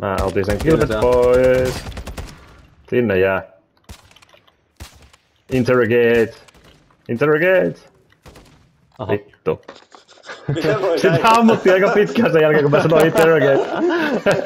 Mä otin sen kilpet pois. Sinne jää. Interrogate. Interrogate. Aha. Vittu. Sitä ammuttiin aika pitkään sen jälkeen, kun mä sanoin interrogate.